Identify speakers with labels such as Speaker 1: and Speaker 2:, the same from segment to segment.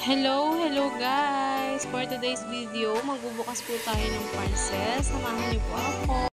Speaker 1: Hello, hello guys! For today's video, magbubukas po tayo ng parcel. Samahan niyo po ako.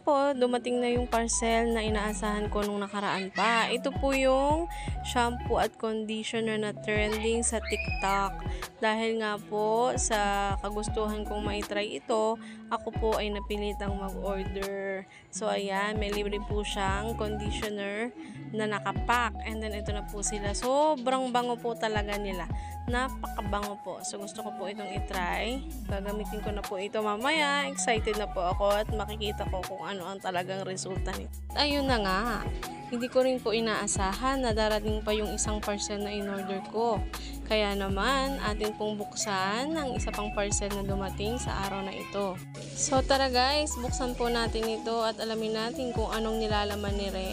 Speaker 1: Po, dumating na yung parcel na inaasahan ko nung nakaraan pa. Ito po yung shampoo at conditioner na trending sa TikTok. Dahil nga po sa kagustuhan kong maitry ito, ako po ay napilitang mag-order. So ayan, may libre po siyang conditioner na nakapack. And then ito na po sila. Sobrang bango po talaga nila. Napakabango po. So gusto ko po itong itry. Gagamitin ko na po ito mamaya. Excited na po ako at makikita ko kung ano ang talagang resulta nito. Ayun na nga. Hindi ko rin po inaasahan na darating pa yung isang parcel na in-order ko. Kaya naman, atin pong buksan ang isa pang parcel na dumating sa araw na ito. So tara guys, buksan po natin ito at alamin natin kung anong nilalaman ni Re.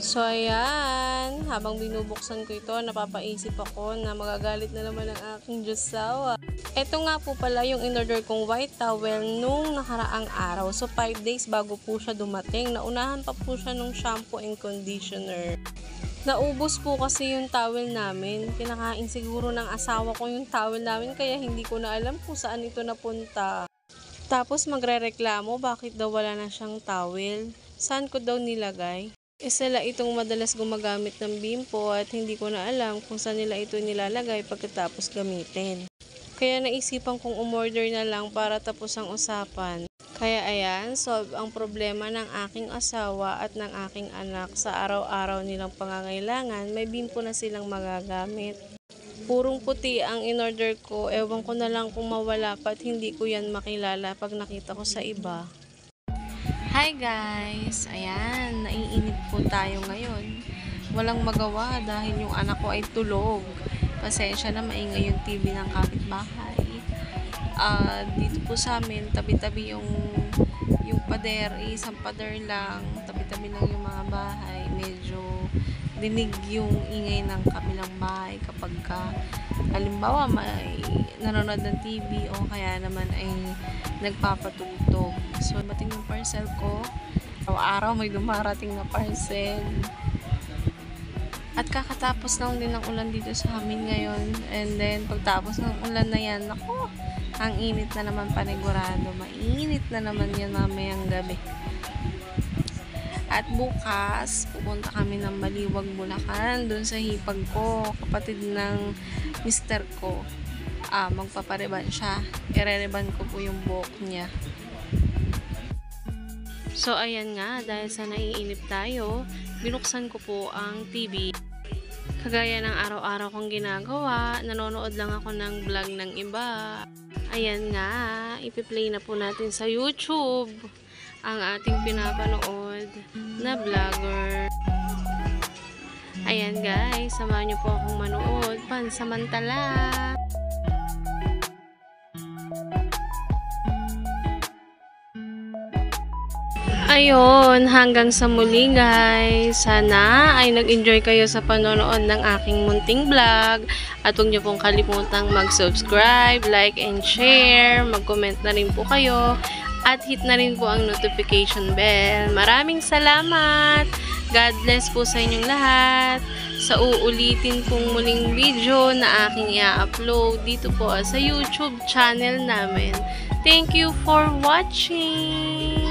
Speaker 1: So ayan, habang binubuksan ko ito, napapaisip ako na magagalit na naman ang aking Diyosawa. Ito nga po pala yung in-order kong white towel nung nakaraang araw. So 5 days bago po siya dumating. Naunahan pa po siya nung shampoo and conditioner. Naubos po kasi yung towel namin. Kinakain siguro ng asawa ko yung towel namin kaya hindi ko na alam kung saan ito napunta. Tapos magre-reklamo bakit daw wala na siyang towel. Saan ko daw nilagay? Eh sila itong madalas gumagamit ng bimpo at hindi ko na alam kung saan nila ito nilalagay pagkatapos gamitin. Kaya naisipan kong umorder na lang para tapos ang usapan. Kaya ayan, solve ang problema ng aking asawa at ng aking anak sa araw-araw nilang pangangailangan, may bimpo na silang magagamit. Purong puti ang in-order ko, ewan ko na lang kung mawala pa at hindi ko yan makilala pag nakita ko sa iba. Hi guys! Ayan, naiinip po tayo ngayon. Walang magawa dahil yung anak ko ay tulog. Pasensya na maingay yung TV ng kapitbahay. Uh, dito po sa amin, tabi-tabi yung yung pader, isang pader lang, tabi-tabi lang yung mga bahay. Medyo dinig yung ingay ng kabilang bahay kapag ka, halimbawa may nanonood ng TV o kaya naman ay nagpapatugtog. So, mating yung parcel ko. Araw-araw may dumarating na parcel. At kakatapos lang din ng ulan dito sa amin ngayon. And then, pagtapos ng ulan na yan, ako, ang init na naman panigurado. Mainit na naman yan mamayang gabi. At bukas, pupunta kami ng Baliwag, Bulacan, dun sa hipag ko, kapatid ng mister ko. Ah, magpapareban siya. Irereban ko po yung buhok niya. So, ayan nga, dahil sa naiinip tayo, binuksan ko po ang TV. Kagaya ng araw-araw kong ginagawa, nanonood lang ako ng vlog ng iba. Ayan nga, ipi-play na po natin sa YouTube ang ating pinapanood na vlogger. Ayan guys, samahan niyo po akong manood pansamantala. Ayun, hanggang sa muli guys. Sana ay nag-enjoy kayo sa panonood ng aking munting vlog. At huwag niyo pong kalimutang mag-subscribe, like, and share. Mag-comment na rin po kayo. At hit na rin po ang notification bell. Maraming salamat! God bless po sa inyong lahat. Sa uulitin pong muling video na aking i-upload dito po sa YouTube channel namin. Thank you for watching!